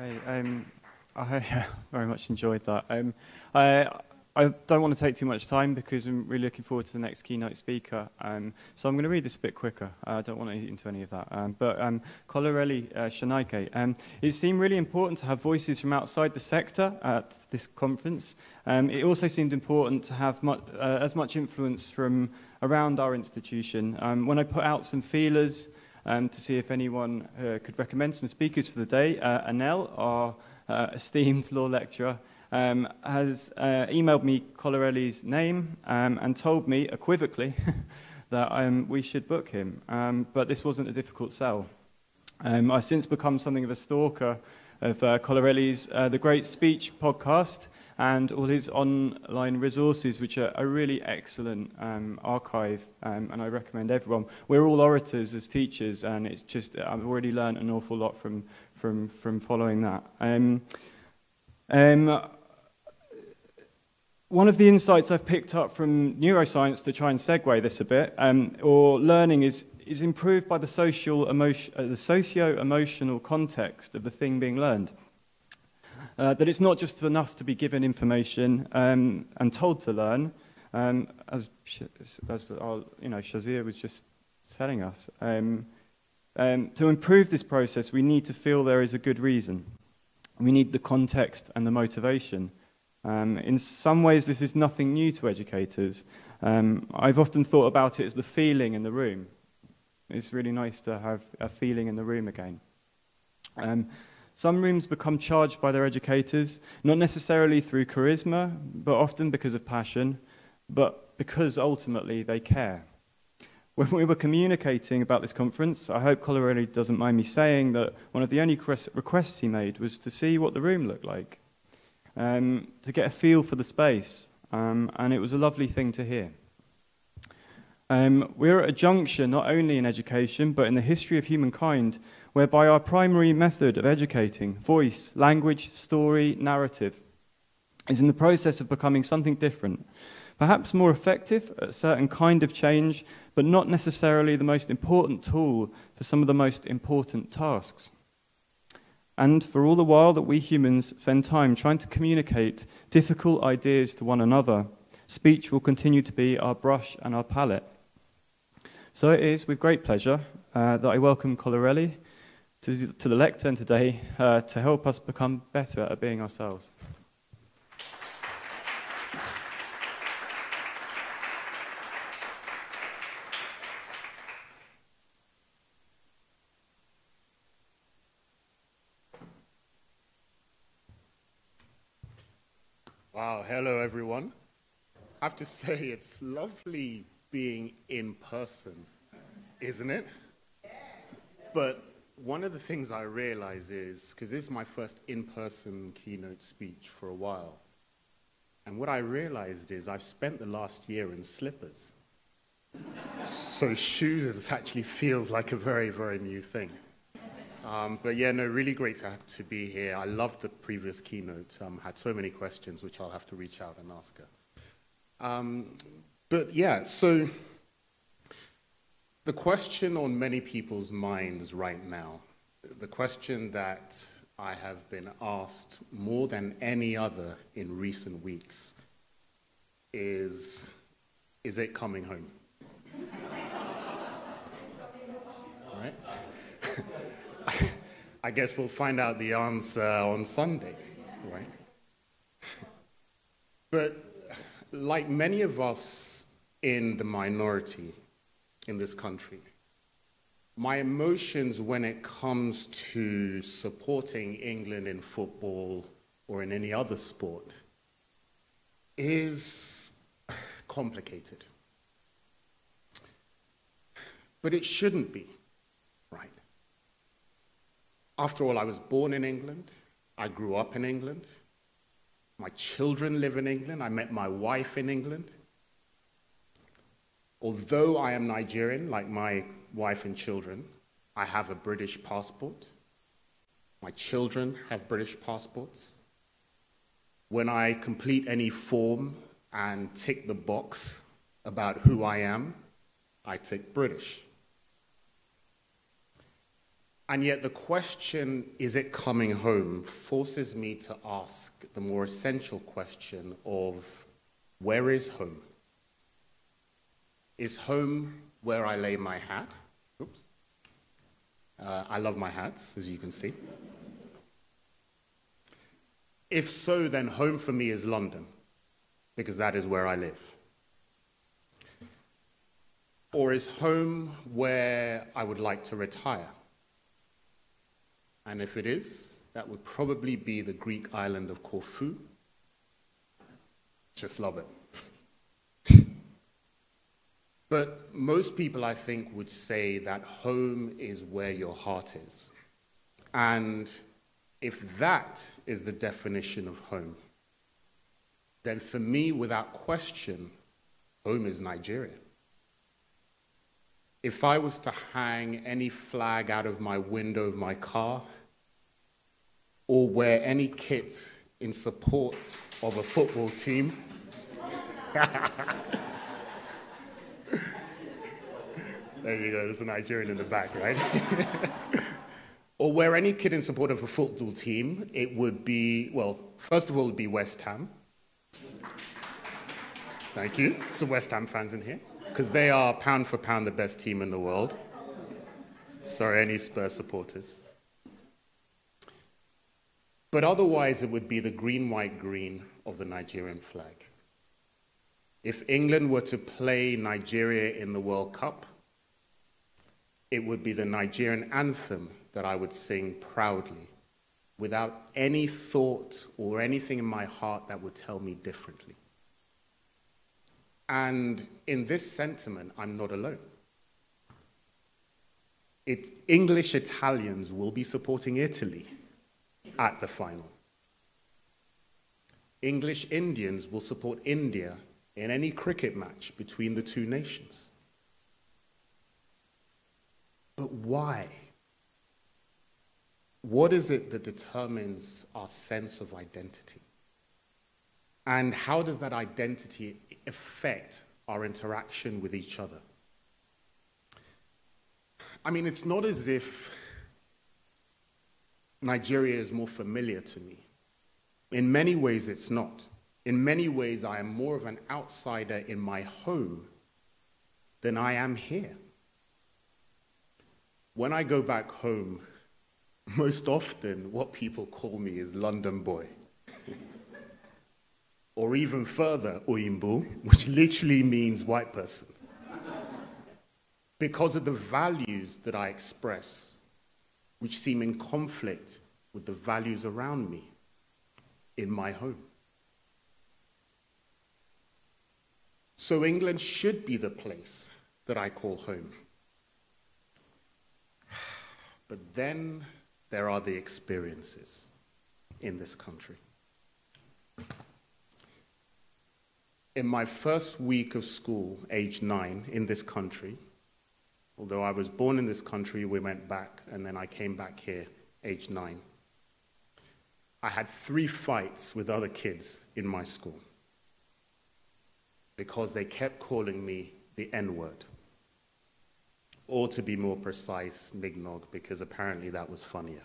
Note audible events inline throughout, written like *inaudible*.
Okay, um, I *laughs* very much enjoyed that. Um, I, I don't want to take too much time because I'm really looking forward to the next keynote speaker. Um, so I'm going to read this a bit quicker. I don't want to eat into any of that. Um, but um, Kolarele uh, Sonaike, um, it seemed really important to have voices from outside the sector at this conference. Um, it also seemed important to have mu uh, as much influence from around our institution. Um, when I put out some feelers um, to see if anyone uh, could recommend some speakers for the day, uh, Anel, our uh, esteemed law lecturer, um, has uh, emailed me Kolarele's name um, and told me equivocally *laughs* that um, we should book him. Um, but this wasn't a difficult sell. Um, I've since become something of a stalker of uh, Kolarele's uh, The Great Speech podcast and all his online resources, which are a really excellent um, archive, um, and I recommend everyone. We're all orators as teachers, and it's just I've already learned an awful lot from from from following that. Um, um, one of the insights I've picked up from neuroscience to try and segue this a bit, um, or learning, is, is improved by the, social emotion, uh, the socio-emotional context of the thing being learned. Uh, that it's not just enough to be given information um, and told to learn, um, as, as our, you know, Shazia was just telling us. Um, um, to improve this process, we need to feel there is a good reason. We need the context and the motivation. Um, in some ways, this is nothing new to educators. Um, I've often thought about it as the feeling in the room. It's really nice to have a feeling in the room again. Some rooms become charged by their educators, not necessarily through charisma, but often because of passion, but because ultimately they care. When we were communicating about this conference, I hope Kolarele doesn't mind me saying that one of the only requests he made was to see what the room looked like um, to get a feel for the space, um, and it was a lovely thing to hear. Um, we're at a juncture not only in education, but in the history of humankind, whereby our primary method of educating, voice, language, story, narrative, is in the process of becoming something different. Perhaps more effective at a certain kind of change, but not necessarily the most important tool for some of the most important tasks. And for all the while that we humans spend time trying to communicate difficult ideas to one another, speech will continue to be our brush and our palette. So it is with great pleasure uh, that I welcome Kolarele to, to the lectern today uh, to help us become better at being ourselves. Wow, hello everyone. I have to *laughs* say, it's lovely being in person, isn't it? But one of the things I realize is, because this is my first in person keynote speech for a while, and what I realized is I've spent the last year in slippers. so shoes actually feels like a very, very new thing. Um, but yeah, no, really great to, to be here. I loved the previous keynote. Um, had so many questions, which I'll have to reach out and ask her. Um, but yeah, so the question on many people's minds right now, the question that I have been asked more than any other in recent weeks is, is it coming home? right? *laughs* I guess we'll find out the answer on Sunday, right? *laughs* but like many of us in the minority in this country, my emotions when it comes to supporting England in football or in any other sport is complicated. But it shouldn't be. Right? After all, I was born in England. I grew up in England. My children live in England. I met my wife in England. Although I am Nigerian, like my wife and children, I have a British passport. My children have British passports. When I complete any form and tick the box about who I am, I tick British. And yet, the question, is it coming home, forces me to ask the more essential question of where is home? Is home where I lay my hat? Oops. Uh, I love my hats, as you can see. If so, then home for me is London, because that is where I live. Or is home where I would like to retire? And if it is, that would probably be the Greek island of Corfu. Just love it. But most people, I think, would say that home is where your heart is. And if that is the definition of home, then for me, without question, home is Nigeria. If I was to hang any flag out of my window of my car, or wear any kit in support of a football team. *laughs* there you go, there's a Nigerian in the back, *laughs* right? *laughs* or wear any kid in support of a football team, it would be, well, first of all, it would be West Ham. Thank you. Some West Ham fans in here. Because they are pound for pound the best team in the world. Sorry, any Spurs supporters. But otherwise, it would be the green, white, green of the Nigerian flag. If England were to play Nigeria in the World Cup, it would be the Nigerian anthem that I would sing proudly, without any thought or anything in my heart that would tell me differently. And in this sentiment, I'm not alone. It's English Italians will be supporting Italy at the final. English Indians will support India in any cricket match between the two nations. But why? What is it that determines our sense of identity? And how does that identity affect our interaction with each other? I mean, it's not as if Nigeria is more familiar to me. In many ways, it's not. In many ways, I am more of an outsider in my home than I am here. When I go back home, most often what people call me is London boy. *laughs* or even further, Oyinbo, which literally means white person. because of the values that I express which seem in conflict with the values around me in my home. So, England should be the place that I call home. But then there are the experiences in this country. In my first week of school, age nine, in this country, Although I was born in this country, we went back, and then I came back here, age nine. I had three fights with other kids in my school because they kept calling me the N word. Or to be more precise, Nignog, because apparently that was funnier.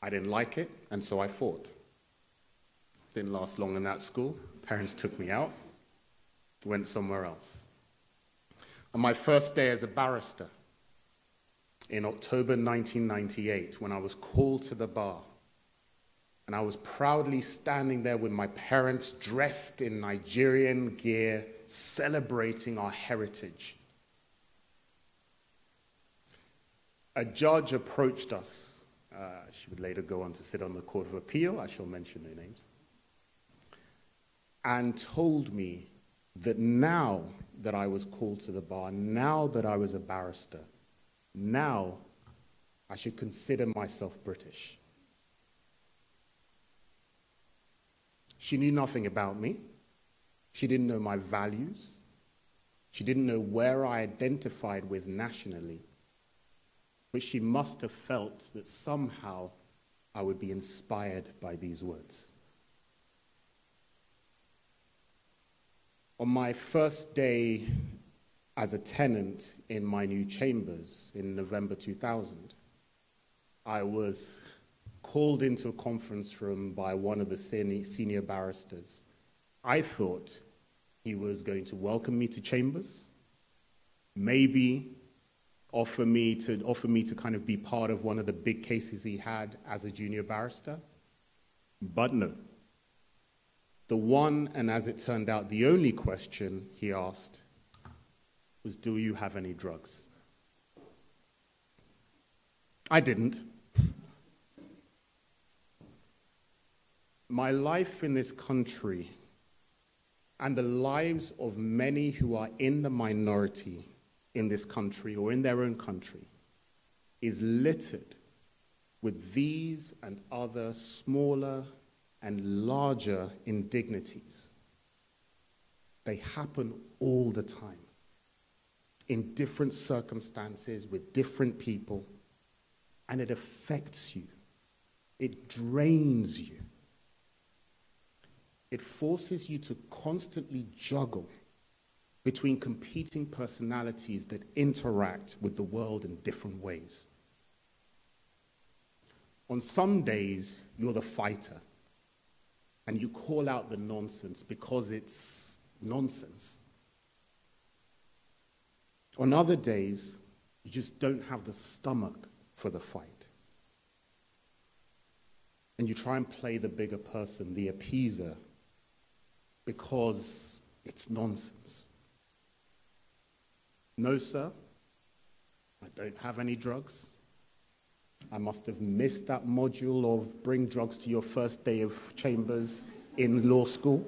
I didn't like it, and so I fought. Didn't last long in that school. *laughs* Parents took me out went somewhere else. On my first day as a barrister, in October 1998, when I was called to the bar, and I was proudly standing there with my parents dressed in Nigerian gear, celebrating our heritage. A judge approached us. Uh, she would later go on to sit on the Court of Appeal, I shall mention no names, and told me that now that I was called to the bar, now that I was a barrister, now I should consider myself British. She knew nothing about me. She didn't know my values. She didn't know where I identified with nationally. But she must have felt that somehow I would be inspired by these words. On my first day as a tenant in my new chambers in November 2000, I was called into a conference room by one of the senior barristers. I thought he was going to welcome me to chambers, maybe offer me to offer me to kind of be part of one of the big cases he had as a junior barrister. But no. The one, and as it turned out, the only question he asked was, Do you have any drugs? I didn't. My life in this country and the lives of many who are in the minority in this country or in their own country is littered with these and other smaller and larger indignities. They happen all the time in different circumstances with different people, and it affects you. It drains you. It forces you to constantly juggle between competing personalities that interact with the world in different ways. On some days, you're the fighter, and you call out the nonsense because it's nonsense. On other days, you just don't have the stomach for the fight. And you try and play the bigger person, the appeaser, because it's nonsense. No, sir, I don't have any drugs. I must have missed that module of bring drugs to your first day of chambers in law school.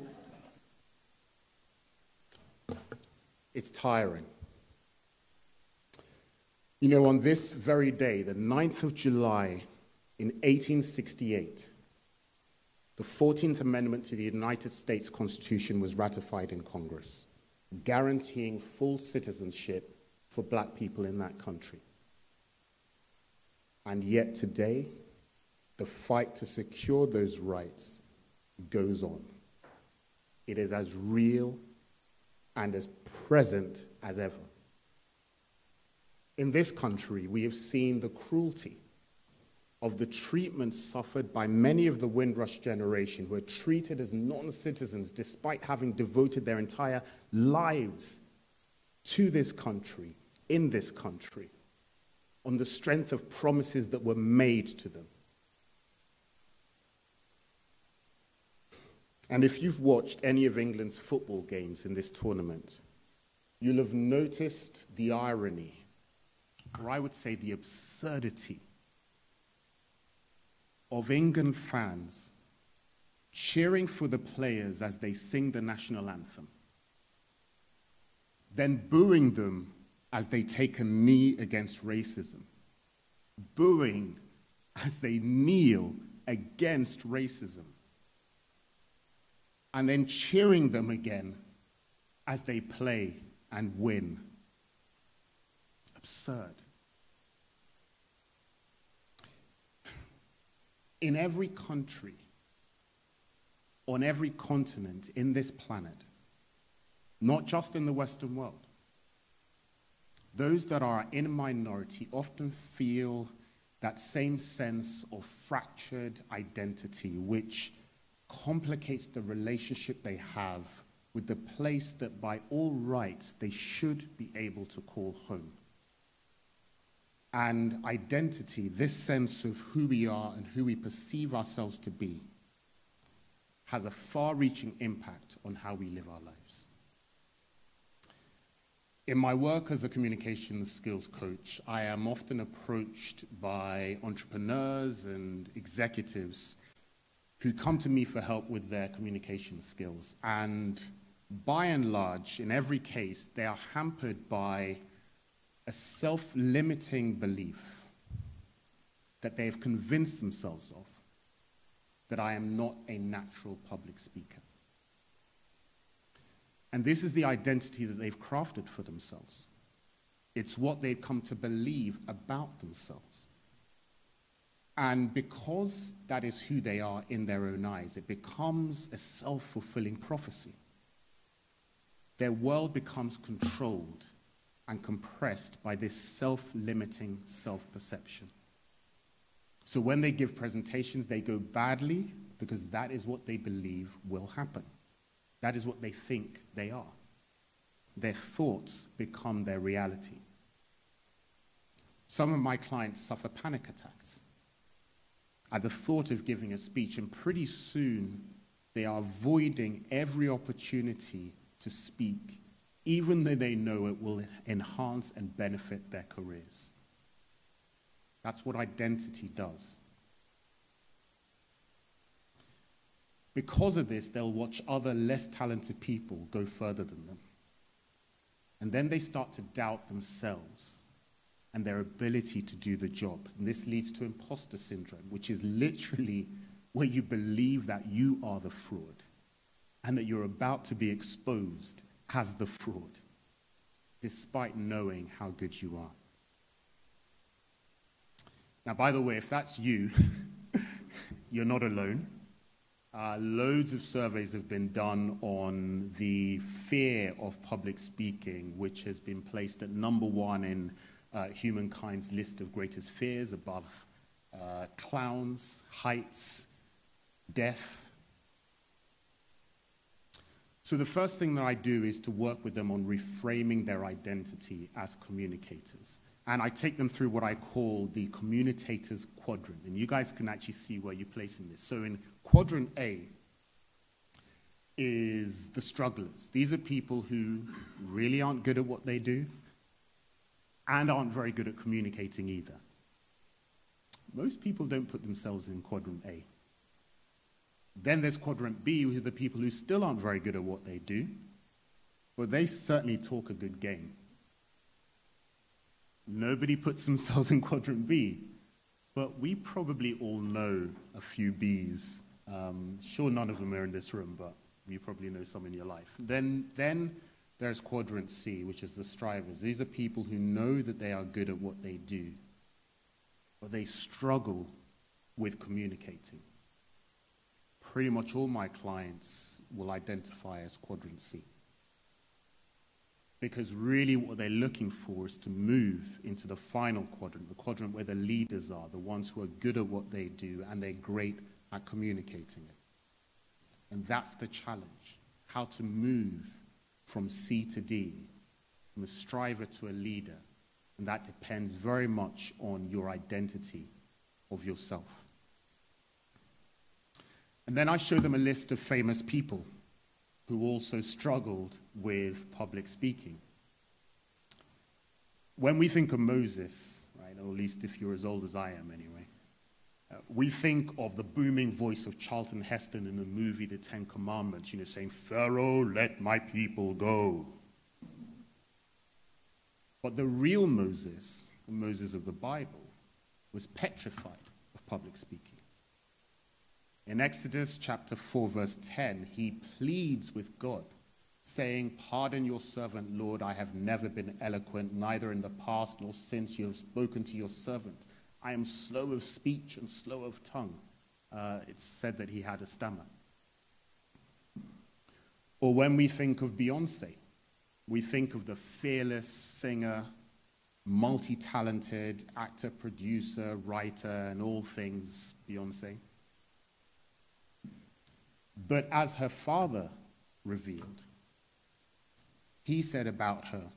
It's tiring. You know, on this very day, the 9th of July in 1868, the 14th Amendment to the United States Constitution was ratified in Congress guaranteeing full citizenship for black people in that country. And yet today, the fight to secure those rights goes on. It is as real and as present as ever. In this country, we have seen the cruelty of the treatment suffered by many of the Windrush generation who are treated as non citizens despite having devoted their entire lives to this country, in this country, on the strength of promises that were made to them. And if you've watched any of England's football games in this tournament, you'll have noticed the irony, or I would say the absurdity of England fans cheering for the players as they sing the national anthem, then booing them as they take a knee against racism, booing as they kneel against racism, and then cheering them again as they play and win. Absurd. In every country, on every continent in this planet, not just in the Western world. Those that are in a minority often feel that same sense of fractured identity, which complicates the relationship they have with the place that by all rights they should be able to call home and identity, this sense of who we are and who we perceive ourselves to be, has a far reaching impact on how we live our lives. In my work as a communications skills coach, I am often approached by entrepreneurs and executives who come to me for help with their communication skills. And by and large, in every case, they are hampered by a self limiting belief that they have convinced themselves of that I am not a natural public speaker. And this is the identity that they've crafted for themselves. It's what they've come to believe about themselves. And because that is who they are in their own eyes, it becomes a self fulfilling prophecy. Their world becomes controlled and compressed by this self limiting self perception. So when they give presentations, they go badly because that is what they believe will happen. That is what they think they are. Their thoughts become their reality. Some of my clients suffer panic attacks at the thought of giving a speech, and pretty soon they are avoiding every opportunity to speak, even though they know it will enhance and benefit their careers. That's what identity does. Because of this, they'll watch other less talented people go further than them. And then they start to doubt themselves and their ability to do the job. And this leads to imposter syndrome, which is literally where you believe that you are the fraud and that you're about to be exposed as the fraud, despite knowing how good you are. Now, by the way, if that's you, *laughs* you're not alone. Uh, loads of surveys have been done on the fear of public speaking, which has been placed at number one in uh, humankind's list of greatest fears above uh, clowns, heights, death. So, the first thing that I do is to work with them on reframing their identity as communicators. And I take them through what I call the communicator's quadrant. And you guys can actually see where you're placing this. So, in Quadrant A is the strugglers. These are people who really aren't good at what they do and aren't very good at communicating either. Most people don't put themselves in Quadrant A. Then there's Quadrant B, who are the people who still aren't very good at what they do, but they certainly talk a good game. Nobody *laughs* puts themselves in Quadrant B, but we probably all know a few Bs um, sure, none of them are in this room, but you probably know some in your life. Then, then there's quadrant C, which is the strivers. These are people who know that they are good at what they do, but they struggle with communicating. Pretty much all my clients will identify as quadrant C. Because really, what they're looking for is to move into the final quadrant, the quadrant where the leaders are, the ones who are good at what they do and they're great at communicating it. And that's the challenge how to move from C to D, from a striver to a leader. And that depends very much on your identity of yourself. And then I show them a list of famous people who also struggled with public speaking. When we think of Moses, right, or at least if you're as old as I am anyway, uh, we think of the booming voice of Charlton Heston in the movie The Ten Commandments, you know, saying, Pharaoh, let my people go. But the real Moses, the Moses of the Bible, was petrified of public speaking. In Exodus chapter 4, verse 10, he pleads with God, saying, Pardon your servant, Lord, I have never been eloquent, neither in the past nor since you have spoken to your servant. I am slow of speech and slow of tongue. Uh, it's said that he had a stammer. Or when we think of Beyonce, we think of the fearless singer, multi talented actor, producer, writer, and all things Beyonce. But as her father revealed, he said about her,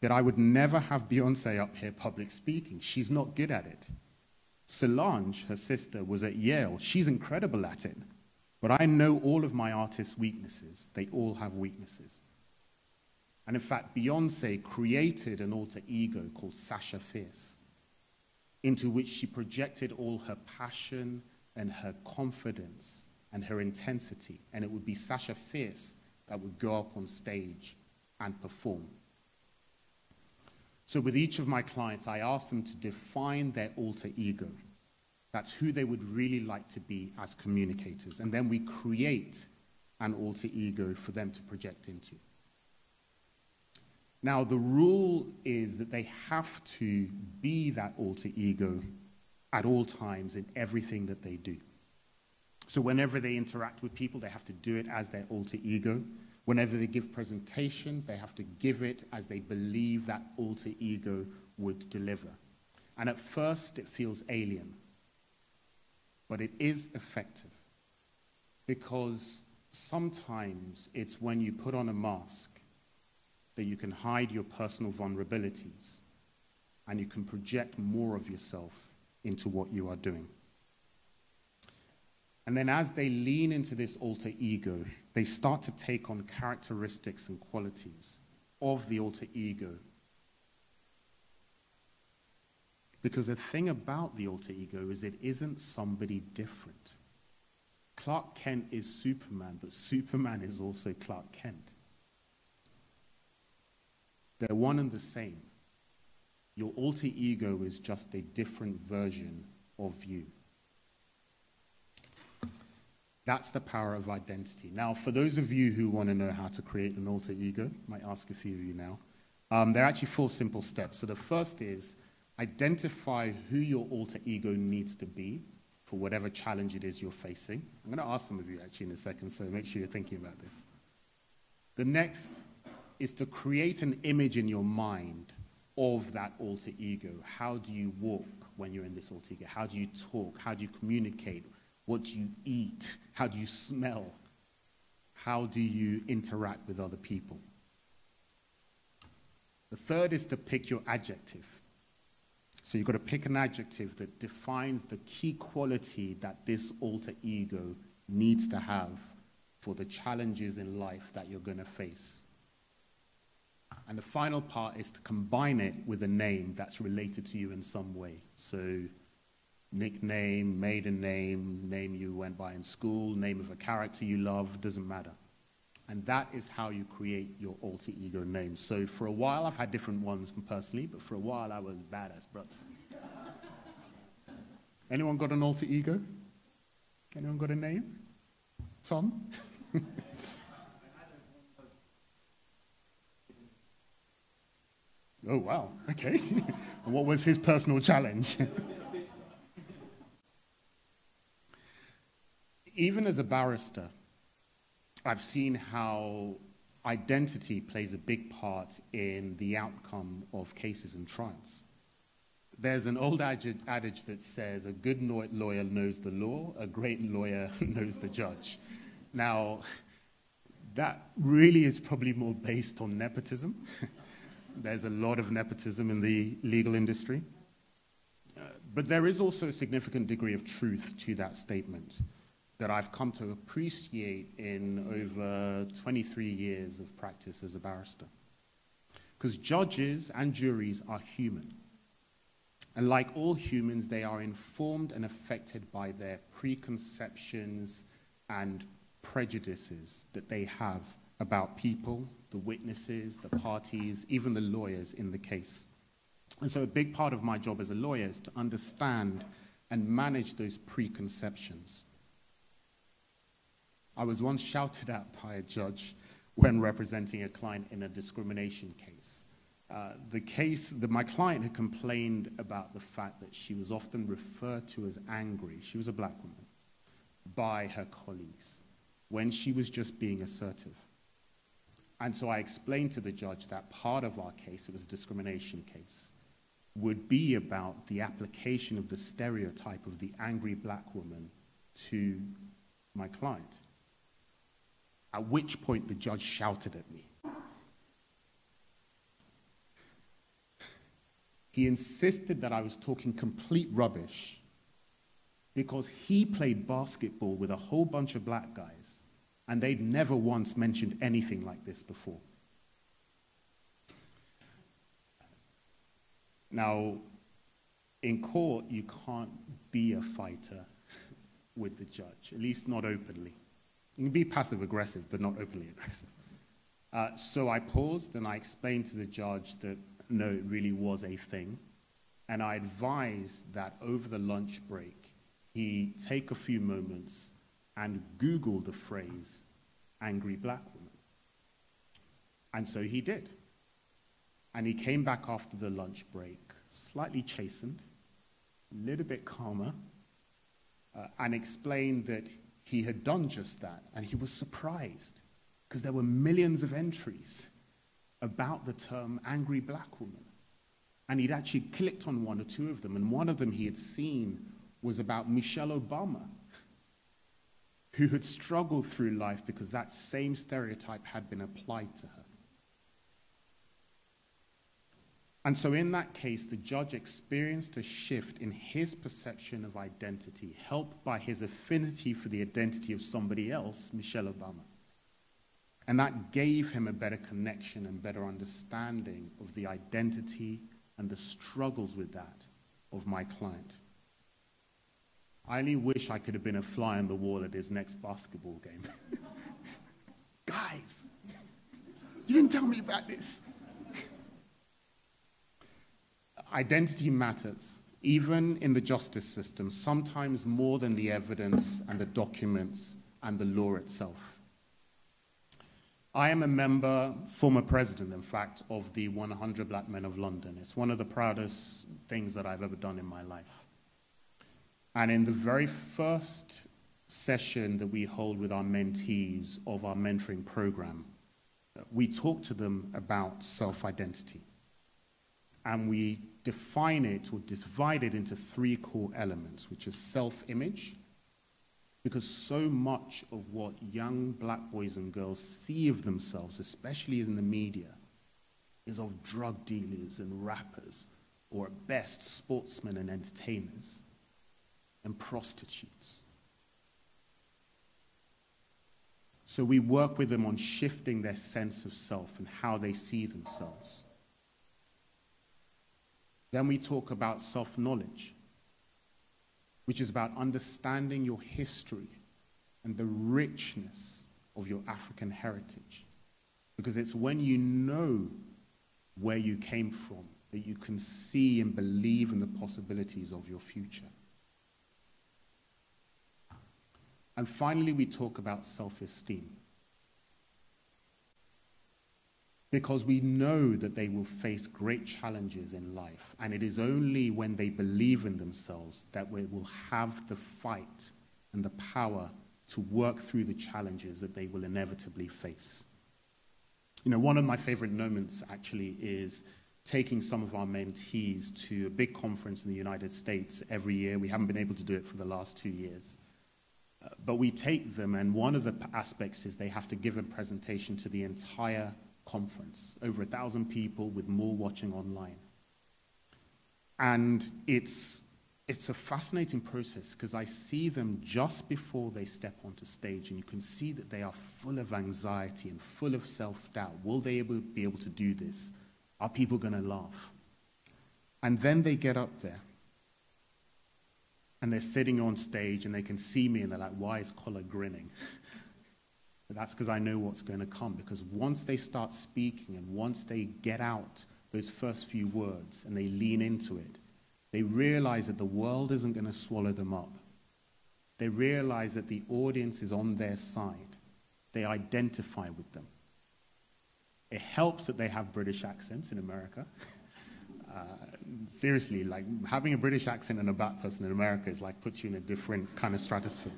that I would never have Beyonce up here public speaking. She's not good at it. Solange, her sister, was at Yale. She's incredible at it. But I know all of my artists' weaknesses. They all have weaknesses. And in fact, Beyonce created an alter ego called Sasha Fierce, into which she projected all her passion and her confidence and her intensity. And it would be Sasha Fierce that would go up on stage and perform. So, with each of my clients, I ask them to define their alter ego. That's who they would really like to be as communicators. And then we create an alter ego for them to project into. Now, the rule is that they have to be that alter ego at all times in everything that they do. So, whenever they interact with people, they have to do it as their alter ego. Whenever they give presentations, they have to give it as they believe that alter ego would deliver. And at first, it feels alien, but it is effective because sometimes it's when you put on a mask that you can hide your personal vulnerabilities and you can project more of yourself into what you are doing. And then as they lean into this alter ego, they start to take on characteristics and qualities of the alter ego. Because the thing about the alter ego is it isn't somebody different. Clark Kent is Superman, but Superman is also Clark Kent. They're one and the same. Your alter ego is just a different version of you. That's the power of identity. Now, for those of you who want to know how to create an alter ego, I might ask a few of you now. Um, there are actually four simple steps. So the first is identify who your alter ego needs to be for whatever challenge it is you're facing. I'm going to ask some of you actually in a second, so make sure you're thinking about this. The next is to create an image in your mind of that alter ego. How do you walk when you're in this alter ego? How do you talk? How do you communicate? What do you eat? How do you smell? How do you interact with other people? The third is to pick your adjective. So you've got to pick an adjective that defines the key quality that this alter ego needs to have for the challenges in life that you're going to face. And the final part is to combine it with a name that's related to you in some way. So, nickname, maiden name, name you went by in school, name of a character you love, doesn't matter. And that is how you create your alter ego name. So, for a while, I've had different ones personally, but for a while, I was badass, brother. Anyone got an alter ego? Anyone got a name? Tom? *laughs* Oh, wow. Okay. *laughs* and what was his personal challenge? *laughs* Even as a barrister, I've seen how identity plays a big part in the outcome of cases and trials. There's an old adage that says a good lawyer knows the law, a great lawyer *laughs* knows the judge. Now, that really is probably more based on nepotism. *laughs* There's a lot of nepotism in the legal industry. Uh, but there is also a significant degree of truth to that statement that I've come to appreciate in over 23 years of practice as a barrister. Because judges and juries are human. And like all humans, they are informed and affected by their preconceptions and prejudices that they have about people, the witnesses, the parties, even the lawyers in the case. And so, a big part of my job as a lawyer is to understand and manage those preconceptions. I was once shouted at by a judge when representing a client in a discrimination case. Uh, the case that my client had complained about the fact that she was often referred to as angry, she was a black woman, by her colleagues when she was just being assertive. And so I explained to the judge that part of our case, it was a discrimination case, would be about the application of the stereotype of the angry black woman to my client. At which point the judge shouted at me. He insisted that I was talking complete rubbish because he played basketball with a whole bunch of black guys and they'd never once mentioned anything like this before. Now, in court, you can't be a fighter with the judge, at least not openly. You can be passive aggressive, but not openly aggressive. Uh, so I paused and I explained to the judge that no, it really was a thing. And I advised that over the lunch break, he take a few moments and Google the phrase angry black woman. And so he did. And he came back after the lunch break, slightly chastened, a little bit calmer, uh, and explained that he had done just that. And he was surprised because there were millions of entries about the term angry black woman. And he'd actually clicked on one or two of them, and one of them he had seen was about Michelle Obama, who had struggled through life because that same stereotype had been applied to her. And so, in that case, the judge experienced a shift in his perception of identity, helped by his affinity for the identity of somebody else, Michelle Obama. And that gave him a better connection and better understanding of the identity and the struggles with that of my client. I only wish I could have been a fly on the wall at his next basketball game. *laughs* Guys, you didn't tell me about this. Identity matters, even in the justice system, sometimes more than the evidence and the documents and the law itself. I am a member, former president, in fact, of the 100 Black Men of London. It's one of the proudest things that I've ever done in my life. And in the very first session that we hold with our mentees of our mentoring program, we talk to them about self identity. And we define it or divide it into three core elements, which is self image, because so much of what young black boys and girls see of themselves, especially in the media, is of drug dealers and rappers, or at best, sportsmen and entertainers, and prostitutes. So we work with them on shifting their sense of self and how they see themselves. Then we talk about self knowledge which is about understanding your history and the richness of your African heritage. Because it's when you know where you came from that you can see and believe in the possibilities of your future. And finally, we talk about self esteem because we know that they will face great challenges in life. And it is only when they believe in themselves that we will have the fight and the power to work through the challenges that they will inevitably face. You know, one of my favorite moments actually is taking some of our mentees to a big conference in the United States every year. We haven't been able to do it for the last two years. Uh, but we take them, and one of the aspects is they have to give a presentation to the entire conference, over a thousand people with more watching online. And it's, it's a fascinating process because I see them just before they step onto stage, and you can see that they are full of anxiety and full of self doubt. Will they able, be able to do this? Are people going to laugh? And then they get up there and they're sitting on stage and they can see me and they're like, why is Kola grinning? But that's because I know what's going to come. Because once they start speaking and once they get out those first few words and they lean into it, they realize that the world isn't going to swallow them up. They realize that the audience is on their side. They identify with them. It helps that they have British accents in America. *laughs* uh, seriously, like having a British accent and a black person in America is like puts you in a different kind of stratosphere.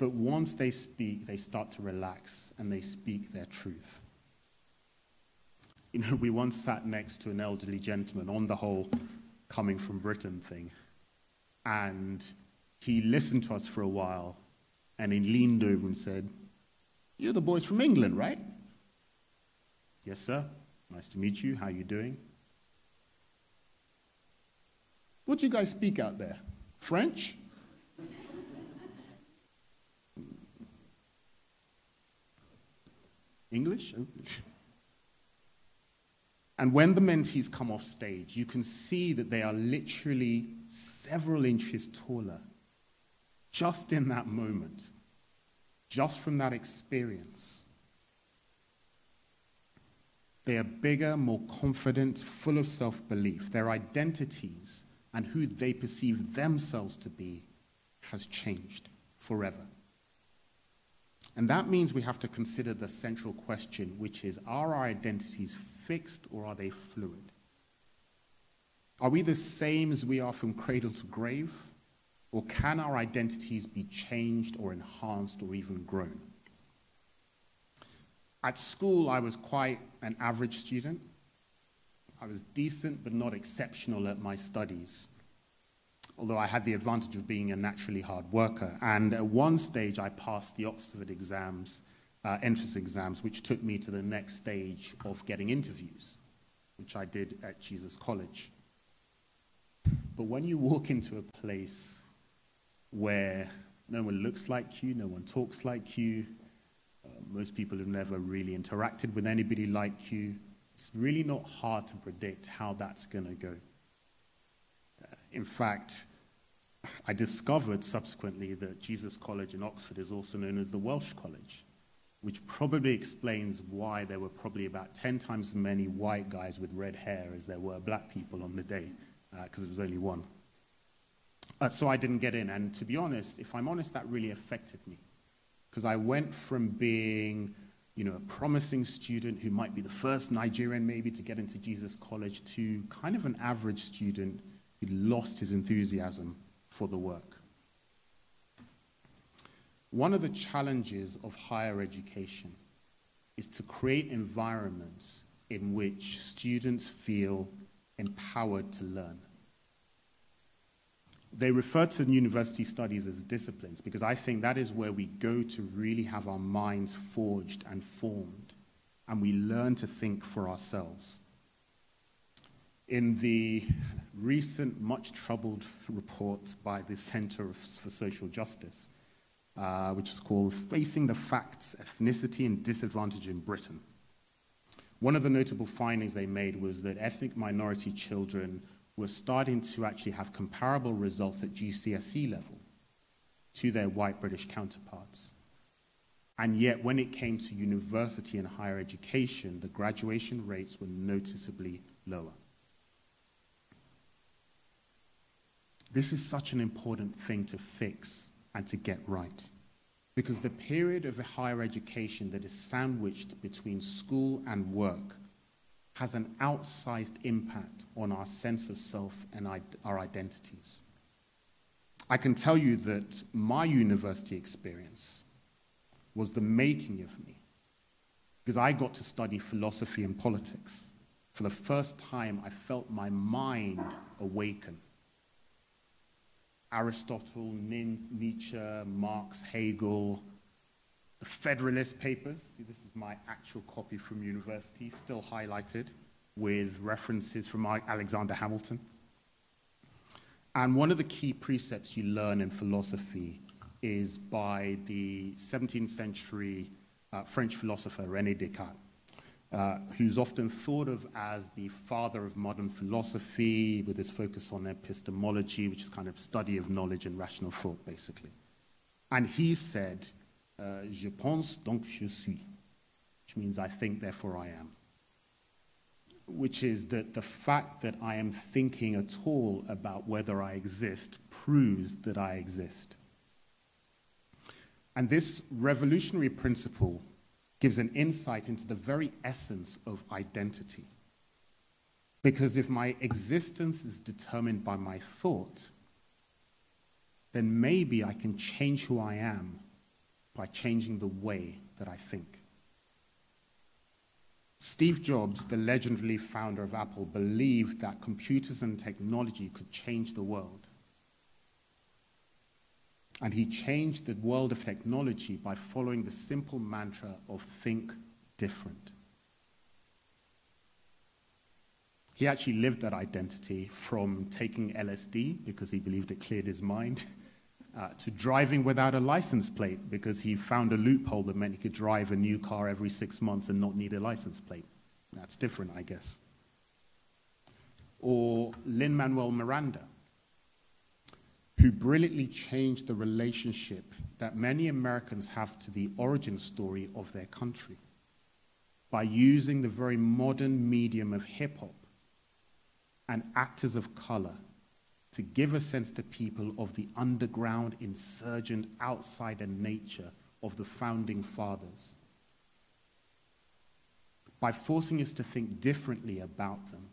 But once they speak, they start to relax and they speak their truth. You know, we once sat next to an elderly gentleman on the whole coming from Britain thing. And he listened to us for a while and he leaned over and said, You're the boys from England, right? Yes, sir. Nice to meet you. How are you doing? What do you guys speak out there? French? English? Oh. *laughs* And when the mentees come off stage, you can see that they are literally several inches taller just in that moment, just from that experience. They are bigger, more confident, full of self belief. Their identities and who they perceive themselves to be has changed forever. And that means we have to consider the central question, which is are our identities fixed or are they fluid? Are we the same as we are from cradle to grave? Or can our identities be changed or enhanced or even grown? At school, I was quite an average student. I was decent but not exceptional at my studies, although I had the advantage of being a naturally hard worker. And at one stage, I passed the Oxford exams, uh, entrance exams, which took me to the next stage of getting interviews, which I did at Jesus College. But when you walk into a place where no one looks like you, no one talks like you, uh, most people have never really interacted with anybody like you, it's really not hard to predict how that's going to go. Uh, in fact, I discovered subsequently that Jesus College in Oxford is also known as the Welsh College, which probably explains why there were probably about 10 times as many white guys with red hair as there were black people on the day, because uh, it was only one. Uh, so I didn't get in. And to be honest, if I'm honest, that really affected me. Because I went from being you know, a promising student who might be the first Nigerian maybe to get into Jesus College to kind of an average student who lost his enthusiasm for the work. One of the challenges of higher education is to create environments in which students feel empowered to learn. They refer to university studies as disciplines because I think that is where we go to really have our minds forged and formed and we learn to think for ourselves. In the recent, much troubled report by the Center for Social Justice, uh, which is called Facing the Facts Ethnicity and Disadvantage in Britain, one of the notable findings they made was that ethnic minority children were starting to actually have comparable results at GCSE level to their white British counterparts. And yet, when it came to university and higher education, the graduation rates were noticeably lower. This is such an important thing to fix and to get right. Because the period of higher education that is sandwiched between school and work has an outsized impact on our sense of self and our identities. I can tell you that my university experience was the making of me because I got to study philosophy and politics. For the first time, I felt my mind awaken. Aristotle, Nietzsche, Marx, Hegel, the Federalist Papers, see, this is my actual copy from university, still highlighted with references from Alexander Hamilton. And one of the key precepts you learn in philosophy is by the 17th century uh, French philosopher René Descartes, uh, who's often thought of as the father of modern philosophy with his focus on epistemology, which is kind of study of knowledge and rational thought, basically. And he said, uh, je pense donc je suis, which means I think, therefore I am. Which is that the fact that I am thinking at all about whether I exist proves that I exist. And this revolutionary principle gives an insight into the very essence of identity. Because if my existence is determined by my thought, then maybe I can change who I am by changing the way that I think. Steve Jobs, the legendary founder of Apple, believed that computers and technology could change the world. And he changed the world of technology by following the simple mantra of think different. He actually lived that identity from taking LSD because he believed it cleared his mind *laughs* uh, to driving without a license plate because he found a loophole that meant he could drive a new car every six months and not need a license plate. That's different, I guess. Or Lin Manuel Miranda, who brilliantly changed the relationship that many Americans have to the origin story of their country by using the very modern medium of hip hop and actors of color to give a sense to people of the underground, insurgent, outsider nature of the founding fathers. By forcing us to think differently about them,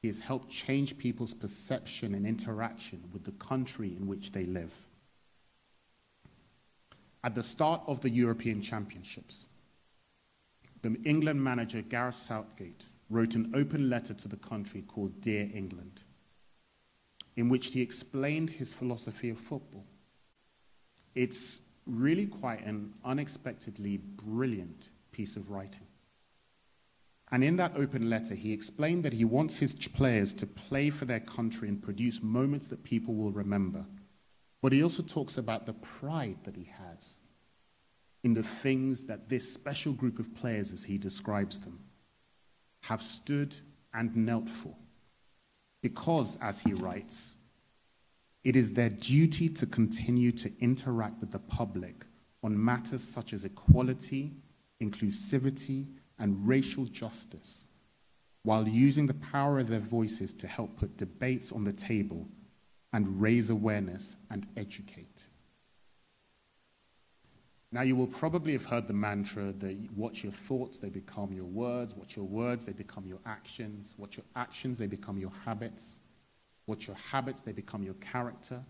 he has helped change people's perception and interaction with the country in which they live. At the start of the European Championships, the England manager Gareth Southgate wrote an open letter to the country called Dear England, in which he explained his philosophy of football. It's really quite an unexpectedly brilliant piece of writing. And in that open letter, he explained that he wants his players to play for their country and produce moments that people will remember. But he also talks about the pride that he has in the things that this special group of players, as he describes them, have stood and knelt for. Because, as he writes, it is their duty to continue to interact with the public on matters such as equality, inclusivity, and racial justice, while using the power of their voices to help put debates on the table and raise awareness and educate. Now, you will probably have heard the mantra that watch your thoughts, they become your words, watch your words, they become your actions, watch your actions, they become your habits, watch your habits, they become your character,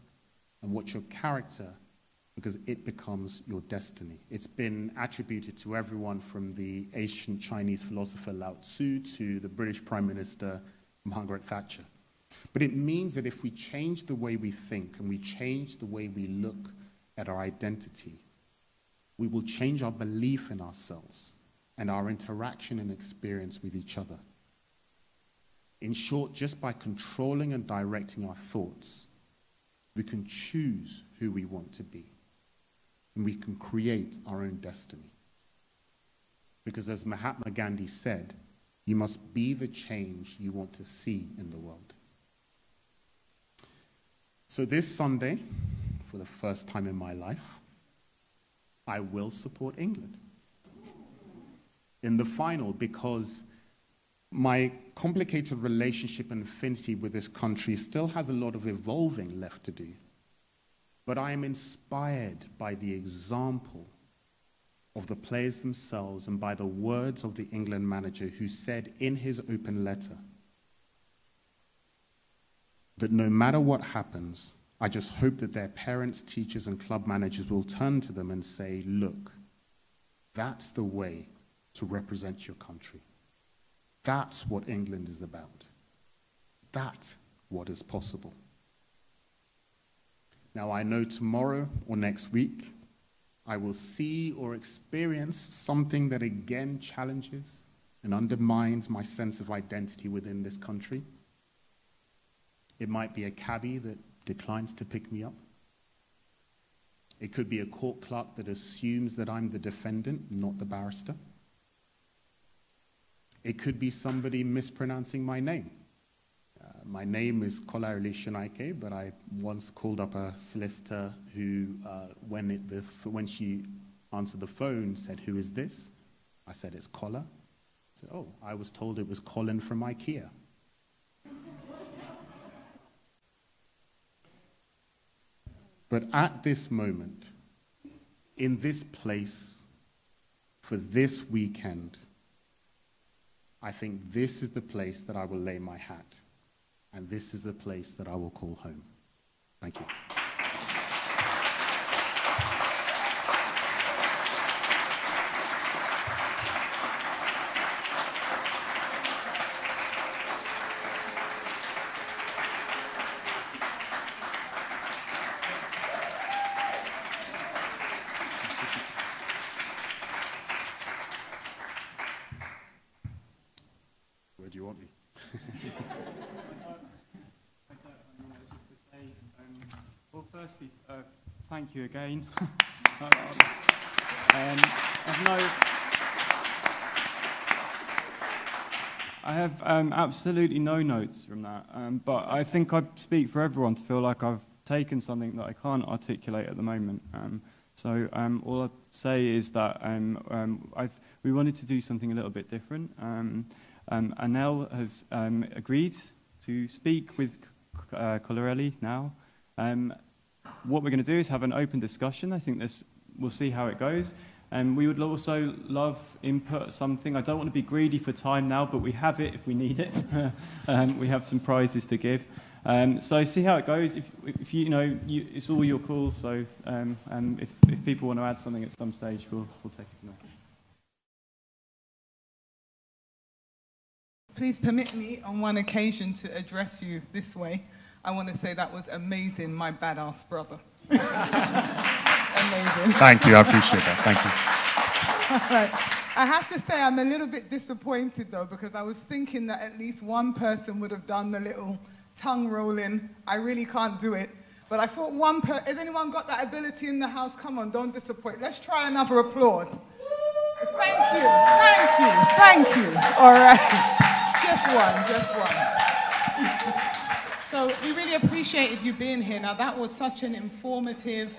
and watch your character because it becomes your destiny. It's been attributed to everyone from the ancient Chinese philosopher Lao Tzu to the British Prime Minister Margaret Thatcher. But it means that if we change the way we think and we change the way we look at our identity, we will change our belief in ourselves and our interaction and experience with each other. In short, just by controlling and directing our thoughts, we can choose who we want to be. And we can create our own destiny. Because as Mahatma Gandhi said, you must be the change you want to see in the world. So this Sunday, for the first time in my life, I will support England in the final because my complicated relationship and affinity with this country still has a lot of evolving left to do. But I am inspired by the example of the players themselves and by the words of the England manager who said in his open letter that no matter what happens, I just hope that their parents, teachers, and club managers will turn to them and say, Look, that's the way to represent your country. That's what England is about. That's what is possible. Now, I know tomorrow or next week I will see or experience something that again challenges and undermines my sense of identity within this country. It might be a cabbie that declines to pick me up. It could be a court clerk that assumes that I'm the defendant, not the barrister. It could be somebody mispronouncing my name. My name is Kolarele Sonaike, but I once called up a solicitor who, uh, when, it, the, when she answered the phone, said, Who is this? I said, It's Kola. I said, Oh, I was told it was Colin from IKEA. But at this moment, in this place, for this weekend, I think this is the place that I will lay my hat, and this is the place that I will call home. Thank you. thank you again. um, I've no, I have um, absolutely no notes from that, um, but I think I speak for everyone to feel like I've taken something that I can't articulate at the moment. Um, so um, all I say is that um, we wanted to do something a little bit different. Anel has agreed to speak with uh, Kolarele now. What we're going to do is have an open discussion. I think this, we'll see how it goes. And we would also love input something. I don't want to be greedy for time now, but we have it if we need it. *laughs* um, we have some prizes to give. Um, so see how it goes. If, if you, you know, you, it's all your call. So um, and if, if people want to add something at some stage, we'll, we'll take it from there. Please permit me on one occasion to address you this way. I want to say that was amazing, my badass brother. *laughs* amazing. *laughs* Thank you. I appreciate that. Thank you. right. I have to say I'm a little bit disappointed though because I was thinking that at least one person would have done the little tongue rolling. I really can't do it. But I thought one per has anyone got that ability in the house? Come on, don't disappoint. Let's try another applause. Thank you, thank you, thank you. All right. *laughs* Just one, just one. *laughs* so we really appreciated you being here. Now that was such an informative,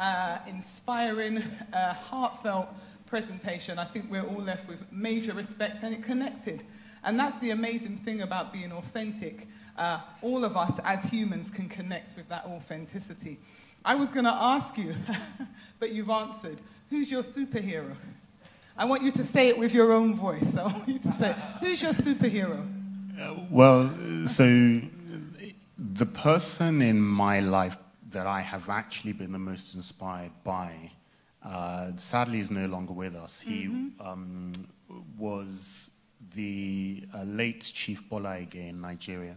uh, inspiring, uh, heartfelt presentation. I think we're all left with major respect and it connected. And that's the amazing thing about being authentic uh, all of us as humans can connect with that authenticity. I was going to ask you, *laughs* but you've answered. Who's your superhero? I want you to say it with your own voice. I want you to say, who's your superhero? Uh, well, so the person in my life that I have actually been the most inspired by, uh, sadly, is no longer with us. He mm-hmm. um, was the uh, late Chief Bola in Nigeria.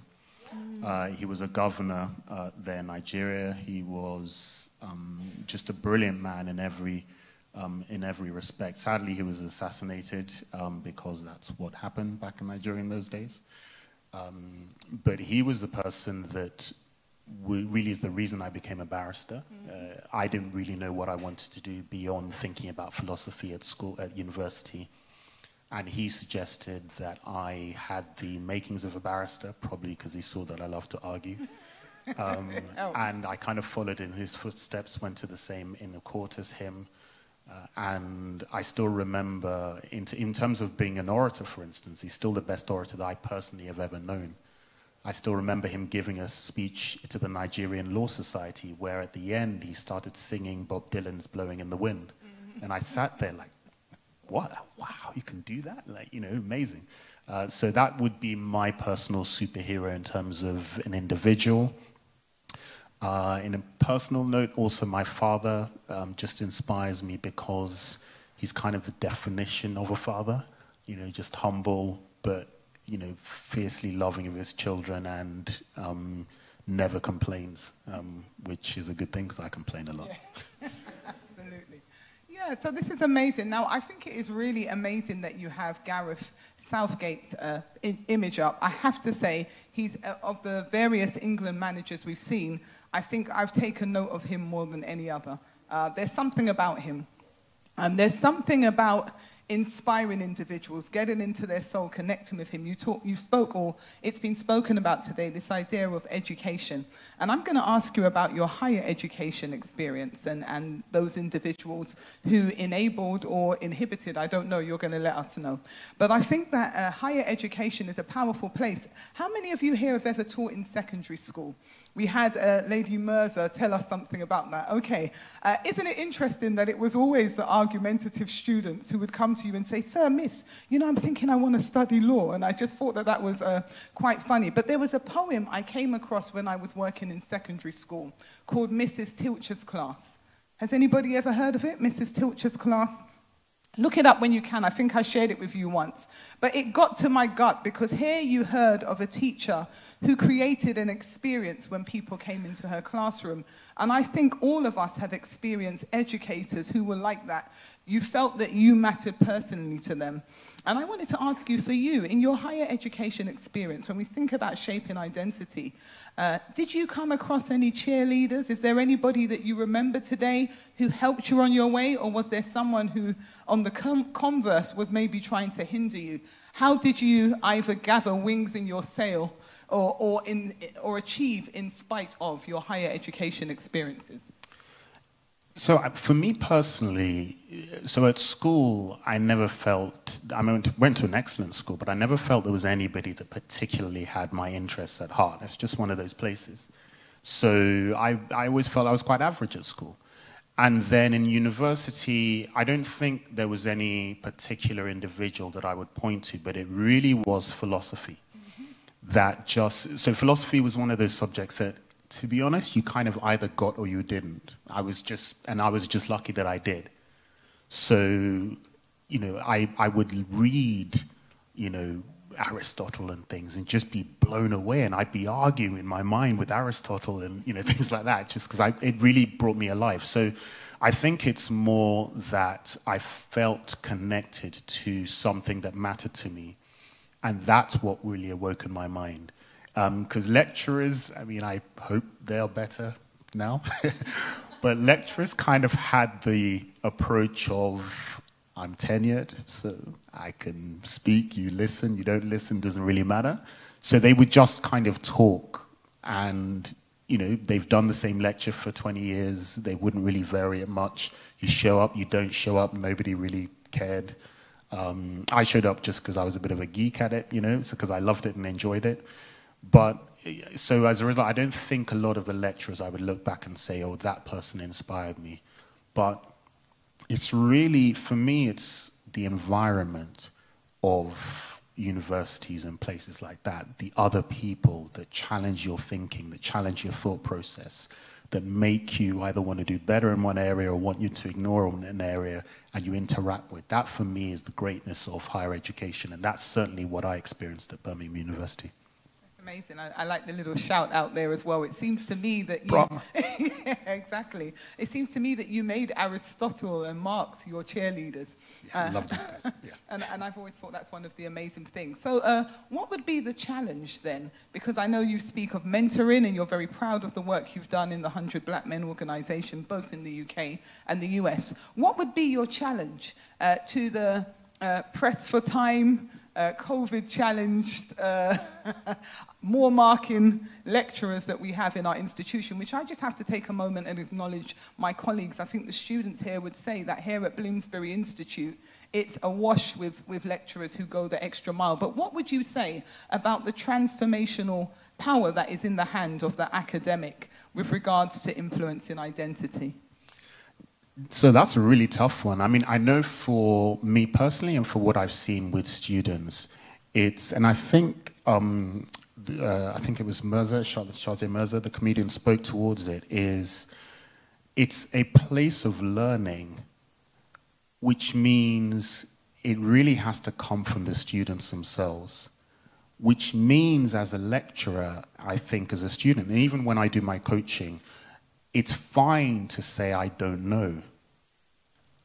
Uh, he was a governor uh, there in Nigeria. He was um, just a brilliant man in every, um, in every respect. Sadly, he was assassinated um, because that's what happened back in Nigeria in those days. Um, but he was the person that really is the reason I became a barrister. Uh, I didn't really know what I wanted to do beyond thinking about philosophy at school, at university and he suggested that I had the makings of a barrister, probably because he saw that I love to argue. *laughs* Um, and I kind of followed in his footsteps, went to the same inner court as him. Uh, and I still remember, in, in terms of being an orator, for instance, he's still the best orator that I personally have ever known. I still remember him giving a speech to the Nigerian Law Society, where at the end he started singing Bob Dylan's Blowing in the Wind. And I sat there like, what? Wow, you can do that? Like, you know, amazing. Uh, so that would be my personal superhero in terms of an individual. Uh, in a personal note, also my father um, just inspires me because he's kind of the definition of a father. You know, just humble, but you know, fiercely loving of his children and um, never complains, um, which is a good thing because I complain a lot. Yeah. *laughs* Yeah, so this is amazing. Now, I think it is really amazing that you have Gareth Southgate's uh, image up. I have to say, he's uh, of the various England managers we've seen, I think I've taken note of him more than any other. Uh, there's something about him. And there's something about inspiring individuals, getting into their soul, connecting with him. You, talk, you spoke, or it's been spoken about today, this idea of education. And I'm going to ask you about your higher education experience and, and those individuals who enabled or inhibited, I don't know, you're going to let us know. But I think that uh, higher education is a powerful place. How many of you here have ever taught in secondary school? We had uh, Lady Mirza tell us something about that. Okay, uh, isn't it interesting that it was always the argumentative students who would come to you and say, Sir, Miss, you know, I'm thinking I want to study law. And I just thought that that was uh, quite funny. But there was a poem I came across when I was working in secondary school called Mrs. Tilscher's Class. Has anybody ever heard of it, Mrs. Tilscher's Class? Look it up when you can. I think I shared it with you once. But it got to my gut because here you heard of a teacher who created an experience when people came into her classroom. And I think all of us have experienced educators who were like that. You felt that you mattered personally to them. And I wanted to ask you for you, in your higher education experience, when we think about shaping identity, uh, did you come across any cheerleaders? Is there anybody that you remember today who helped you on your way? Or was there someone who, on the converse, was maybe trying to hinder you? How did you either gather wings in your sail or, or, in, or achieve in spite of your higher education experiences? So uh, for me personally, so at school, I never felt, I went to an excellent school, but I never felt there was anybody that particularly had my interests at heart. It's just one of those places. So I, I always felt I was quite average at school. And then in university, I don't think there was any particular individual that I would point to, but it really was philosophy. Mm-hmm. That just, so philosophy was one of those subjects that, to be honest, you kind of either got or you didn't. I was just, and I was just lucky that I did. So, you know, I, I would read, you know, Aristotle and things and just be blown away. And I'd be arguing in my mind with Aristotle and you know *laughs* things like that, just because it really brought me alive. So I think it's more that I felt connected to something that mattered to me, and that's what really awoke in my mind. Because um, lecturers, I mean, I hope they are better now, *laughs* but lecturers kind of had the approach of I'm tenured, so I can speak, you listen, you don't listen, doesn't really matter. So they would just kind of talk and you know, they've done the same lecture for 20 years. They wouldn't really vary it much. You show up, you don't show up, nobody really cared. Um, I showed up just because I was a bit of a geek at it, you know, because I loved it and enjoyed it. But eh, so as a result, I don't think a lot of the lecturers I would look back and say, oh, that person inspired me. But it's really, for me, it's the environment of universities and places like that, the other people that challenge your thinking, that challenge your thought process, that make you either want to do better in one area or want you to ignore an area and you interact with. That, for me, is the greatness of higher education, and that's certainly what I experienced at Birmingham University amazing. I, I, like the little shout out there as well. It seems to me that you. *laughs* yeah, exactly. It seems to me that you made Aristotle and Marx your cheerleaders. Yeah, uh, I love these guys. Yeah. *laughs* and, and I've always thought that's one of the amazing things. So, uh, what would be the challenge then? Because I know you speak of mentoring and you're very proud of the work you've done in the 100 Black Men organization, both in the UK and the US. What would be your challenge uh, to the uh, press for time? Uh, COVID challenged uh, *laughs* more marking lecturers that we have in our institution, which I just have to take a moment and acknowledge my colleagues. I think the students here would say that here at Bloomsbury Institute, it's awash with, with lecturers who go the extra mile. But what would you say about the transformational power that is in the hand of the academic with regards to influencing identity? So that's a really tough one. I mean, I know for me personally and for what I've seen with students, it's, and I think um, uh, I think it was Mirza, Shazia Mirza, the comedian, spoke towards it, is it's a place of learning, which means it really has to come from the students themselves. Which means, as a lecturer, I think, as a student, and even when I do my coaching, it's fine to say, I don't know,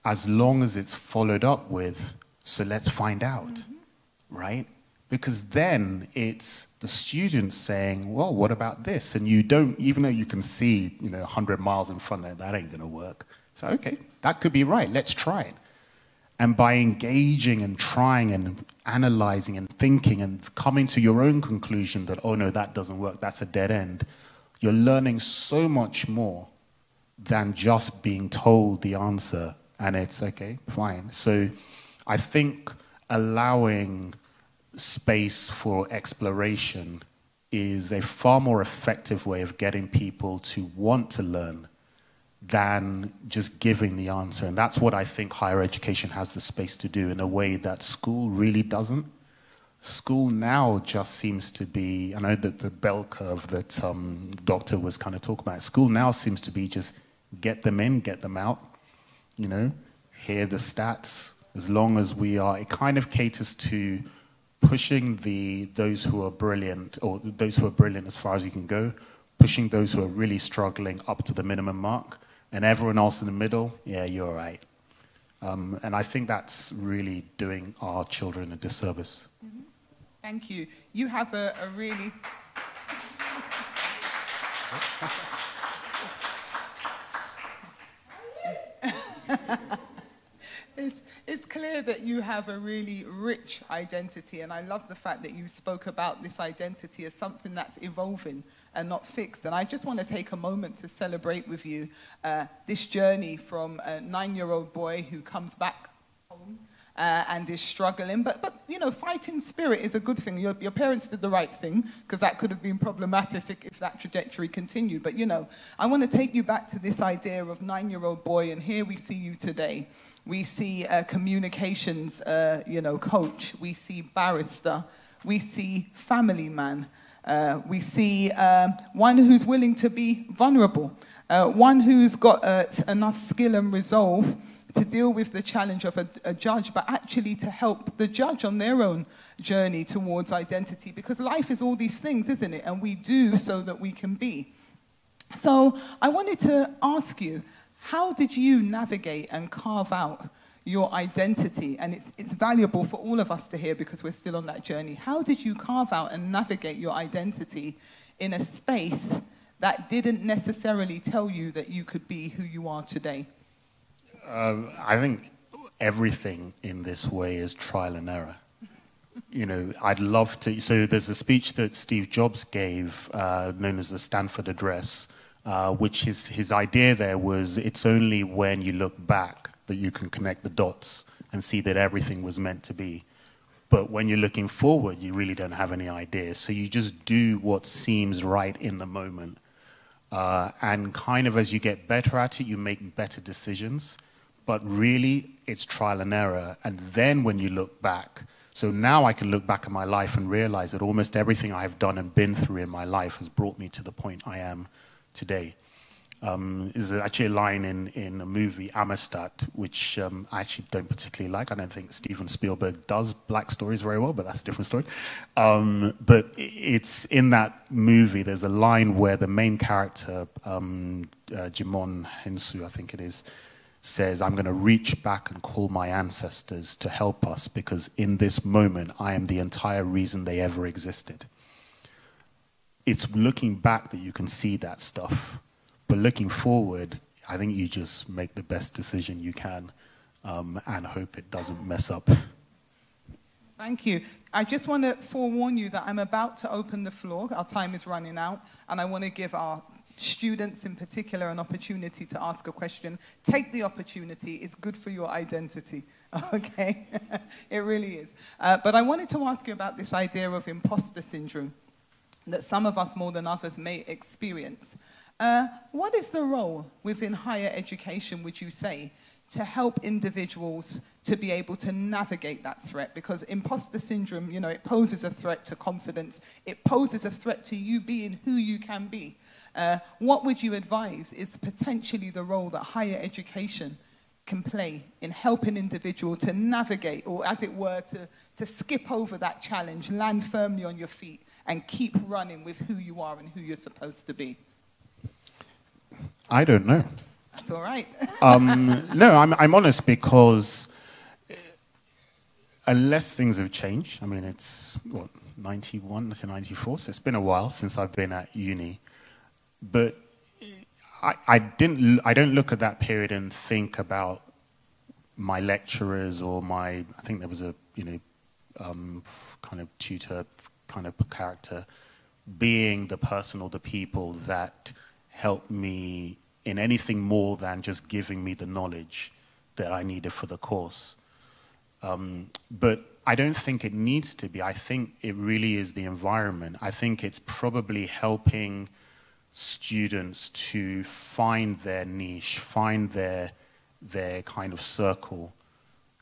as long as it's followed up with, so let's find out, mm -hmm. right? Because then it's the students saying, well, what about this? And you don't, even though you can see, you know, 100 miles in front there, that ain't going to work. So, okay, that could be right. Let's try it. And by engaging and trying and analyzing and thinking and coming to your own conclusion that, oh no, that doesn't work, that's a dead end, you're learning so much more than just being told the answer and it's okay, fine. So I think allowing space for exploration is a far more effective way of getting people to want to learn than just giving the answer. And that's what I think higher education has the space to do in a way that school really doesn't. School now just seems to be, I know that the bell curve that um, Doctor was kind of talking about, school now seems to be just get them in, get them out, you know, here the stats. As long as we are, it kind of caters to pushing the those who are brilliant or those who are brilliant as far as you can go, pushing those who are really struggling up to the minimum mark, and everyone else in the middle, yeah, you're all right. Um, and I think that's really doing our children a disservice. Mm -hmm. Thank you. You have a, a really *laughs* *laughs* it's, it's clear that you have a really rich identity, and I love the fact that you spoke about this identity as something that's evolving and not fixed. And I just want to take a moment to celebrate with you uh, this journey from a nine year old boy who comes back uh, and is struggling. But, but, you know, fighting spirit is a good thing. Your, your parents did the right thing because that could have been problematic if, if that trajectory continued. But, you know, I want to take you back to this idea of nine-year-old boy, and here we see you today. We see a communications, uh, you know, coach. We see barrister. We see family man. Uh, we see um, one who's willing to be vulnerable, uh, one who's got uh, enough skill and resolve to deal with the challenge of a, a, judge, but actually to help the judge on their own journey towards identity. Because life is all these things, isn't it? And we do so that we can be. So I wanted to ask you how did you navigate and carve out your identity? And it's, it's valuable for all of us to hear because we're still on that journey. How did you carve out and navigate your identity in a space that didn't necessarily tell you that you could be who you are today? Um, I think everything in this way is trial and error. you know, I'd love to. So there's a speech that Steve Jobs gave, uh, known as the Stanford Address, uh, which his, his idea there was it's only when you look back that you can connect the dots and see that everything was meant to be. But when you're looking forward, you really don't have any idea. So you just do what seems right in the moment. Uh, and kind of as you get better at it, you make better decisions. But really, it's trial and error. And then when you look back, so now I can look back at my life and realize that almost everything I've done and been through in my life has brought me to the point I am today. Um, is actually a line in, in a movie, Amistad, which um, I actually don't particularly like. I don't think Steven Spielberg does black stories very well, but that's a different story. Um, but it's in that movie, there's a line where the main character, um, uh, Djimon Hounsou, I think it is, says, I'm going to reach back and call my ancestors to help us because in this moment, I am the entire reason they ever existed it's looking back that you can see that stuff. But looking forward, I think you just make the best decision you can um, and hope it doesn't mess up. Thank you. I just want to forewarn you that I'm about to open the floor. Our time is running out, and I want to give our students in particular an opportunity to ask a question. Take the opportunity, it's good for your identity, *laughs* okay? *laughs* it really is. Uh, but I wanted to ask you about this idea of imposter syndrome that some of us more than others may experience. Uh, what is the role within higher education, would you say, to help individuals to be able to navigate that threat? Because imposter syndrome, you know, it poses a threat to confidence. It poses a threat to you being who you can be. Uh, what would you advise is potentially the role that higher education can play in helping individual to navigate, or as it were, to, to skip over that challenge, land firmly on your feet, and keep running with who you are and who you're supposed to be? I don't know. That's all right. *laughs* um, no, I'm, I'm honest because uh, unless things have changed, I mean, it's what, 91 to 94, so it's been a while since I've been at uni. But I, I, didn't, I don't look at that period and think about my lecturers or my, I think there was a, you know, um, kind of tutor kind of character being the person or the people that helped me in anything more than just giving me the knowledge that I needed for the course. Um, but I don't think it needs to be. I think it really is the environment. I think it's probably helping students to find their niche, find their, their kind of circle,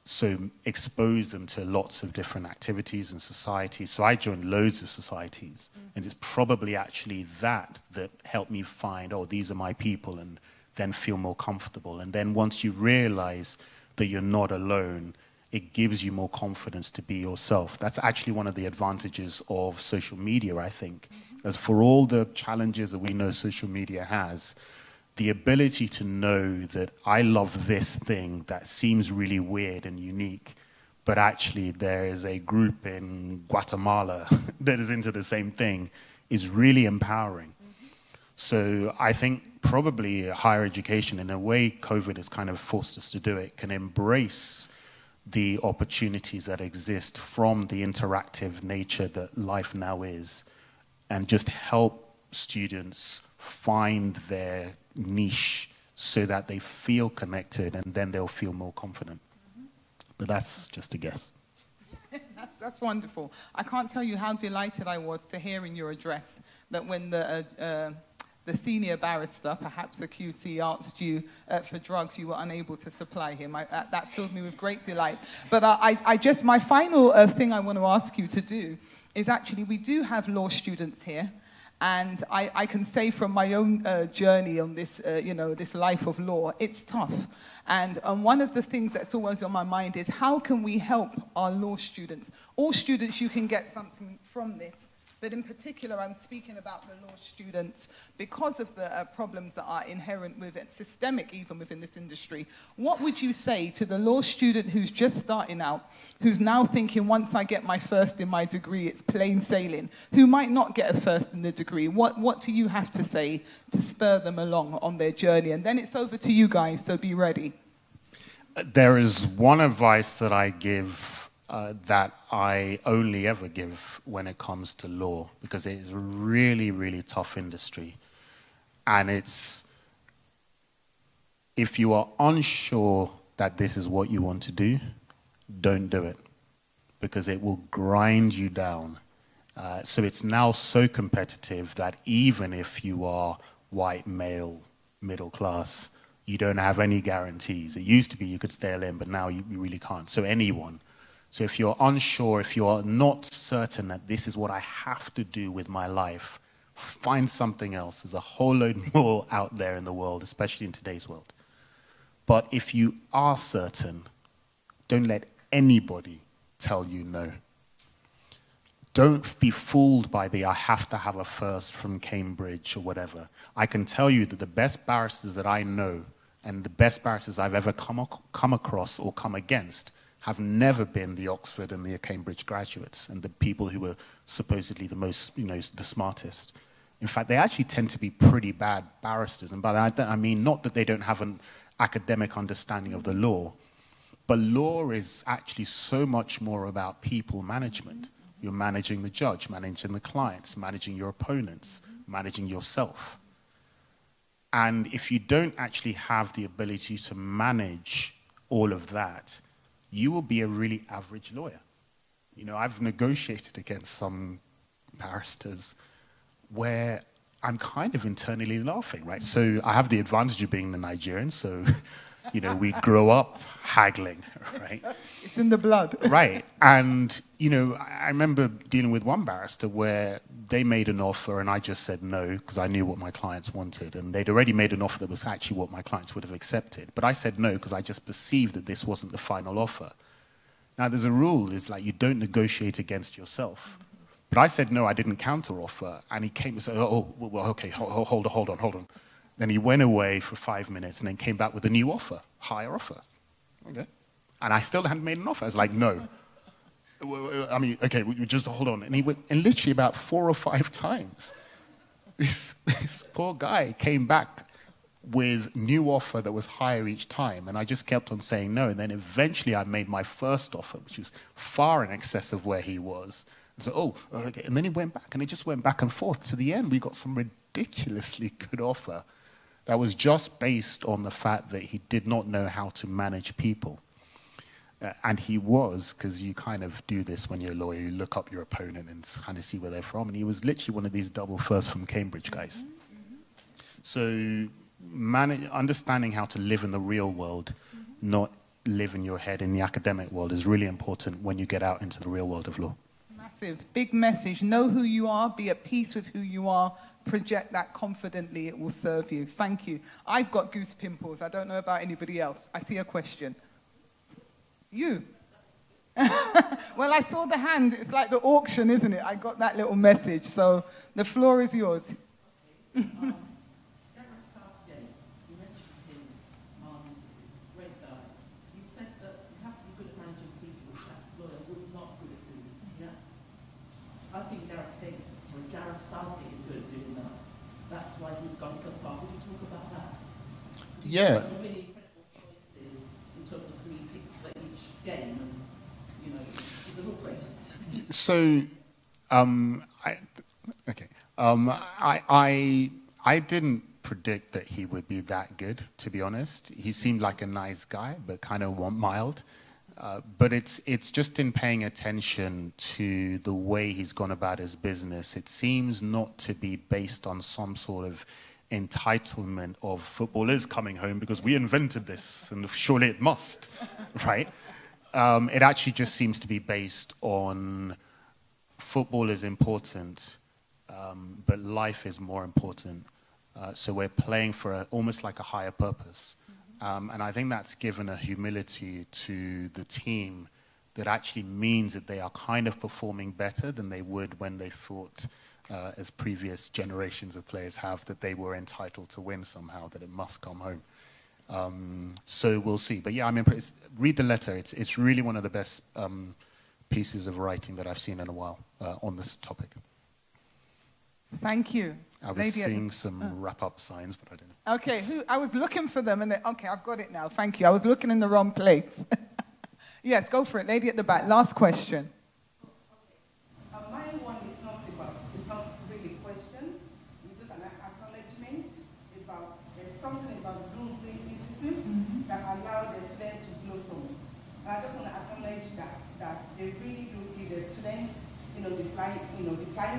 so expose them to lots of different activities and societies. So I joined loads of societies, mm. and it's probably actually that that helped me find, oh, these are my people, and then feel more comfortable. And then once you realize that you're not alone, it gives you more confidence to be yourself. That's actually one of the advantages of social media, I think. Mm-hmm. As for all the challenges that we know social media has, the ability to know that I love this thing that seems really weird and unique, but actually there is a group in Guatemala *laughs* that is into the same thing is really empowering. So I think probably higher education, in a way, COVID has kind of forced us to do it, can embrace the opportunities that exist from the interactive nature that life now is and just help students find their niche so that they feel connected and then they'll feel more confident. but that's just a guess. *laughs* That's wonderful. I can't tell you how delighted I was to hear in your address that when the, uh, uh, the senior barrister, perhaps a QC, asked you uh, for drugs, you were unable to supply him. I, that, that, filled me with great delight. But I, I just, my final uh, thing I want to ask you to do is actually, we do have law students here. And I, I can say from my own uh, journey on this, uh, you know, this life of law, it's tough. And um, one of the things that's always on my mind is how can we help our law students? All students, you can get something from this. But in particular, I'm speaking about the law students because of the uh, problems that are inherent with it, systemic even within this industry. What would you say to the law student who's just starting out, who's now thinking, once I get my first in my degree, it's plain sailing, who might not get a first in the degree? What, what do you have to say to spur them along on their journey? And then it's over to you guys, so be ready. There is one advice that I give uh, that I only ever give when it comes to law because it is a really, really tough industry. And it's, if you are unsure that this is what you want to do, don't do it because it will grind you down. Uh, so it's now so competitive that even if you are white, male, middle class, you don't have any guarantees. It used to be you could stay in, but now you, you really can't. So anyone so if you're unsure, if you're not certain that this is what I have to do with my life, find something else. There's a whole load *laughs* more out there in the world, especially in today's world. But if you are certain, don't let anybody tell you no. Don't be fooled by the I have to have a first from Cambridge or whatever. I can tell you that the best barristers that I know and the best barristers I've ever come, come across or come against have never been the Oxford and the Cambridge graduates and the people who were supposedly the most, you know, the smartest. In fact, they actually tend to be pretty bad barristers. And by that, I mean not that they don't have an academic understanding of the law, but law is actually so much more about people management. You're managing the judge, managing the clients, managing your opponents, managing yourself. And if you don't actually have the ability to manage all of that, you will be a really average lawyer. You know, I've negotiated against some barristers where I'm kind of internally laughing, right? So I have the advantage of being the Nigerian, so *laughs* you know, we grow up haggling, right? It's in the blood. *laughs* right. And, you know, I remember dealing with one barrister where they made an offer and I just said no because I knew what my clients wanted. And they'd already made an offer that was actually what my clients would have accepted. But I said no because I just perceived that this wasn't the final offer. Now, there's a rule, is like you don't negotiate against yourself. But I said no, I didn't counter offer. And he came and said, oh, oh well, okay, hold, hold on, hold on, hold on. Then he went away for five minutes and then came back with a new offer, higher offer. Okay. And I still hadn't made an offer. I was like, no. I mean, okay, we just hold on. And he went, and literally about four or five times, this, this poor guy came back with new offer that was higher each time. And I just kept on saying no. And then eventually I made my first offer, which was far in excess of where he was. And so, oh, okay. And then he went back and it just went back and forth. To the end, we got some ridiculously good offer that was just based on the fact that he did not know how to manage people. Uh, and he was, because you kind of do this when you're a lawyer, you look up your opponent and kind of see where they're from. And he was literally one of these double first from Cambridge guys. So, understanding how to live in the real world, not live in your head in the academic world, is really important when you get out into the real world of law. Massive, big message. Know who you are, be at peace with who you are, project that confidently, it will serve you. Thank you. I've got goose pimples. I don't know about anybody else. I see a question. You. *laughs* well, I saw the hand. It's like the auction, isn't it? I got that little message. So the floor is yours. *laughs* Yeah. So, um, I, okay, um, I, I, I didn't predict that he would be that good, to be honest. He seemed like a nice guy, but kind of mild. Uh, but it's it's just in paying attention to the way he's gone about his business. It seems not to be based on some sort of entitlement of footballers coming home because we invented this and surely it must, *laughs* right? Um, it actually just seems to be based on football is important, um, but life is more important. Uh, so we're playing for a, almost like a higher purpose. Um, and I think that's given a humility to the team that actually means that they are kind of performing better than they would when they thought, uh, as previous generations of players have, that they were entitled to win somehow, that it must come home. Um, so we'll see. But yeah, I'm impressed. Read the letter. It's, it's really one of the best um, pieces of writing that I've seen in a while uh, on this topic. Thank you. I was Lady seeing some uh. wrap-up signs, but I didn't. Okay, who, I was looking for them, and they, okay, I've got it now. Thank you. I was looking in the wrong place. *laughs* yes, go for it, lady at the back. Last question.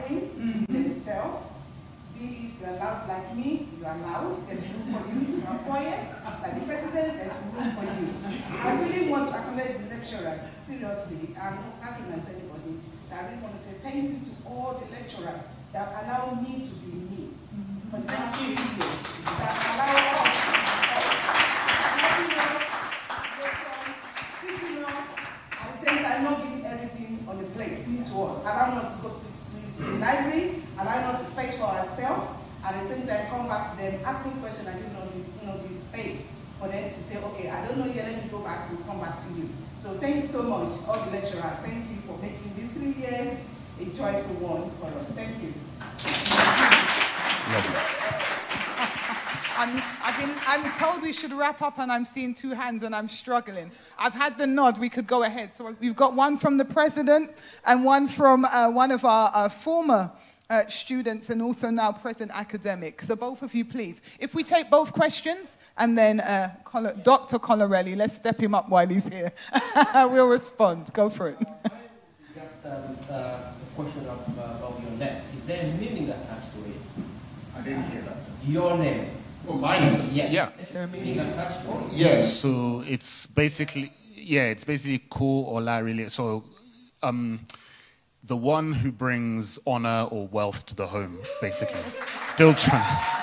You know, defining mm-hmm. themselves. Be if you're loud like me, you are loud, there's room for you. You are quiet, like the president, there's room for you. I really want to acknowledge the lecturers, seriously. I'm not having as anybody. I really want to say thank you to all the lecturers that allow me to be me mm-hmm. for the past years, that allow us, helping us, teaching us, at the same time not giving everything on the plate to us, allowing us to go to library, allowing us to fetch for ourselves, at the same time come back to them, asking questions and giving us this, you know, space for them to say, okay, I don't know yet, let me go back and come back to you. So thank you so much, all the lecturers. Thank you for making these three years a joyful one for us. Thank you. I'm, I've been, I'm told we should wrap up, and I'm seeing two hands, and I'm struggling. I've had the nod. We could go ahead. So we've got one from the president and one from uh, one of our uh, former uh, students and also now present academic. So both of you, please. If we take both questions, and then uh, Dr. Kolarele, let's step him up while he's here. *laughs* we'll respond. Go for it. Just um, uh, a question of, uh, about your name. Is there a meaning attached to it? I didn't hear that. Your name. Oh, mine? Yeah. Yeah. Yeah, so it's basically, yeah, it's basically cool or la really. So, um, the one who brings honor or wealth to the home, basically. Still trying. *laughs*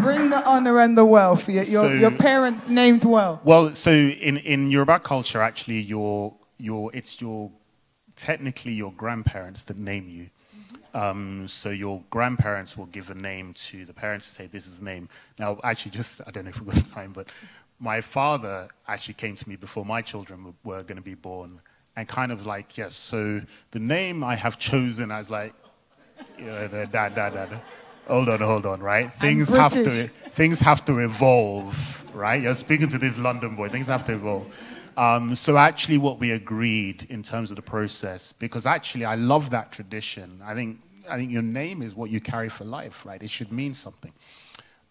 bring, the honor and the wealth. Your, your, so, your, parents named well. Well, so in, in Yoruba culture, actually, your, your, it's your technically your grandparents that name you. Um, so your grandparents will give a name to the parents to say, this is the name. Now, actually, just, I don't know if we've got time, but my father actually came to me before my children were, going to be born and kind of like, yes, so the name I have chosen, I was like, you know, dad, dad, dad. Hold on, hold on, right? Things have to things have to evolve, right? You're speaking to this London boy. Things have to evolve. Um, so actually, what we agreed in terms of the process, because actually I love that tradition. I think I think your name is what you carry for life, right? It should mean something.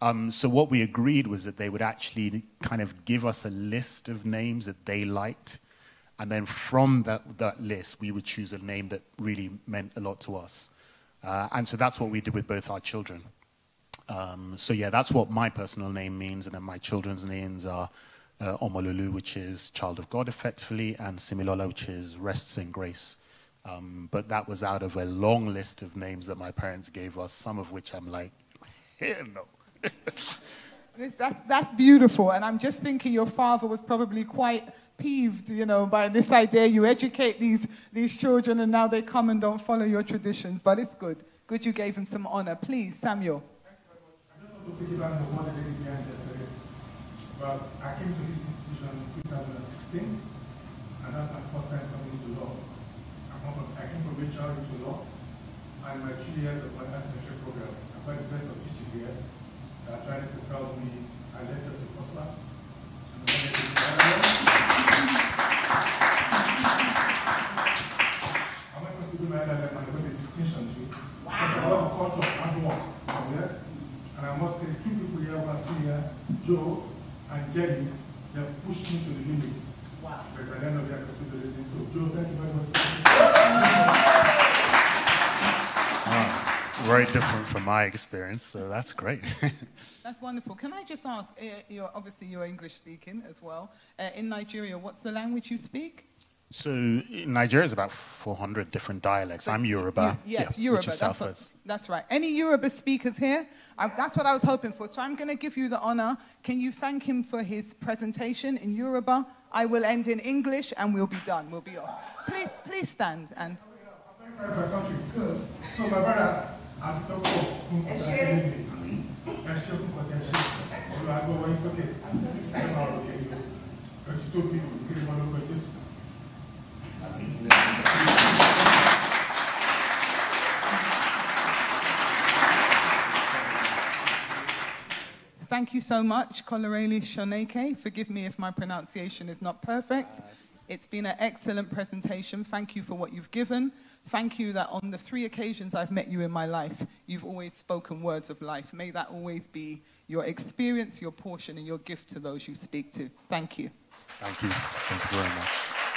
Um, so what we agreed was that they would actually kind of give us a list of names that they liked, and then from that, that list, we would choose a name that really meant a lot to us. Uh, and so that's what we did with both our children. Um, so yeah, that's what my personal name means, and then my children's names are uh, Omololu, which is child of God, effectively, and Similola, which is rests in grace. Um, but that was out of a long list of names that my parents gave us, some of which I'm like, *laughs* hell no. *laughs* that's, that's beautiful. And I'm just thinking your father was probably quite peeved, you know, by this idea. You educate these, these children and now they come and don't follow your traditions. But it's good. Good you gave him some honor. Please, Samuel. But I came to this institution in 2016, and that's my first time coming to law. I, I came from HR into law, and my two years of my asymmetric program, I've got the best of teaching here. Are trying to propel me, I left it to first class. And I went to do my LLM and I got the distinction too. Wow. I got the culture of hard work from there. And I must say, two people here who are still here, Joe, already, they have pushed me to the limits. Wow. But at the end of the day, I continue to listen. So, Joe, thank you very much. For Very different from my experience, so that's great. *laughs* That's wonderful. Can I just ask, uh, you're, obviously you're English speaking as well. Uh, in Nigeria, what's the language you speak? so Nigeria is about 400 different dialects. I'm Yoruba. You- yes, yeah, Yoruba. Which is that's, what, that's right. Any Yoruba speakers here? I, that's what I was hoping for. So I'm going to give you the honor. Can you thank him for his presentation in Yoruba? I will end in English and we'll be done. We'll be off. Please, please stand and. I'm very proud of my country. So, my brother, I'm talking from Ẹ ṣé. fún kọsí ṣe olú àgbọ̀ wọ́n sókè ẹ máa rò kẹ́ni o ẹ ti tó bí o kiri mọ́ lọ́gbọ̀ jésù. Thank you so much, Kolarele Sonaike. Forgive me if my pronunciation is not perfect. It's been an excellent presentation. Thank you for what you've given. Thank you that on the three occasions I've met you in my life, you've always spoken words of life. May that always be your experience, your portion, and your gift to those you speak to. Thank you. Thank you. Thank you very much.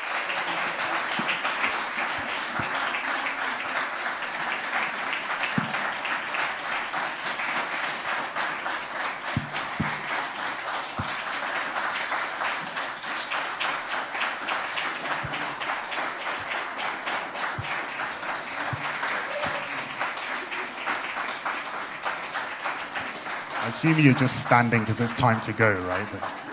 Assume you're just standing because it's time to go, right? But-